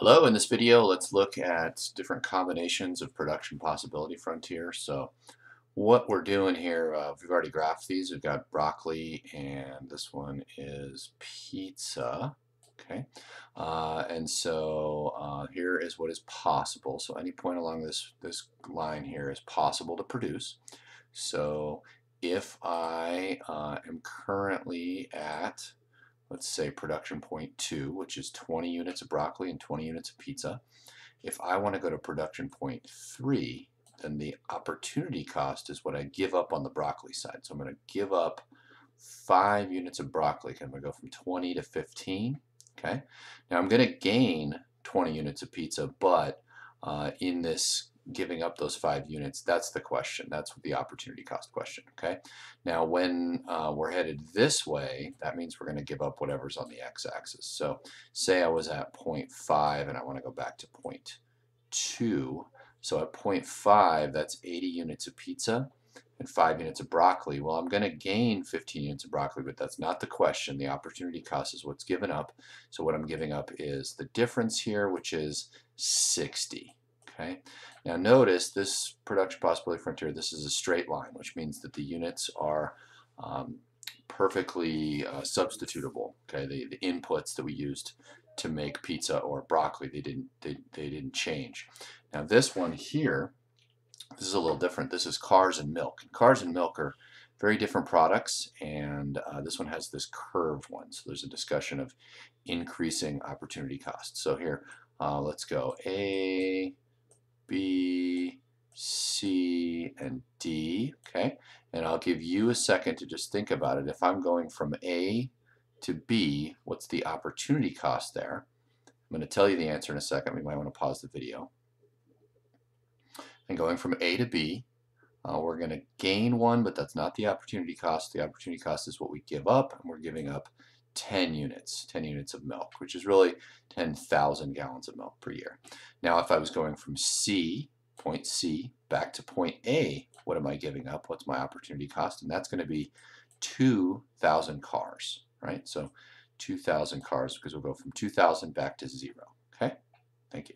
Hello, in this video let's look at different combinations of production possibility frontier. So what we're doing here, uh, we've already graphed these. We've got broccoli and this one is pizza. Okay, uh, and so uh, here is what is possible. So any point along this, this line here is possible to produce. So if I uh, am currently at let's say production point 2, which is 20 units of broccoli and 20 units of pizza. If I want to go to production point 3, then the opportunity cost is what I give up on the broccoli side. So I'm going to give up 5 units of broccoli. I'm going to go from 20 to 15. Okay. Now I'm going to gain 20 units of pizza, but uh, in this giving up those five units? That's the question. That's the opportunity cost question. Okay. Now, when uh, we're headed this way, that means we're going to give up whatever's on the x-axis. So, say I was at 0.5 and I want to go back to 0.2. So at 0.5, that's 80 units of pizza and 5 units of broccoli. Well, I'm going to gain 15 units of broccoli, but that's not the question. The opportunity cost is what's given up. So what I'm giving up is the difference here, which is 60. Okay. Now notice this production possibility frontier, this is a straight line, which means that the units are um, perfectly uh, substitutable. Okay, the, the inputs that we used to make pizza or broccoli, they didn't they, they didn't change. Now this one here, this is a little different. This is cars and milk. Cars and milk are very different products, and uh, this one has this curved one. So there's a discussion of increasing opportunity costs. So here, uh, let's go A, B, C, and D, okay? And I'll give you a second to just think about it. If I'm going from A to B, what's the opportunity cost there? I'm going to tell you the answer in a second. We might want to pause the video. And going from A to B, uh, we're going to gain one, but that's not the opportunity cost. The opportunity cost is what we give up, and we're giving up 10 units, 10 units of milk, which is really 10,000 gallons of milk per year. Now, if I was going from C, point C, back to point A, what am I giving up? What's my opportunity cost? And that's going to be 2,000 cars, right? So 2,000 cars because we'll go from 2,000 back to zero, okay? Thank you.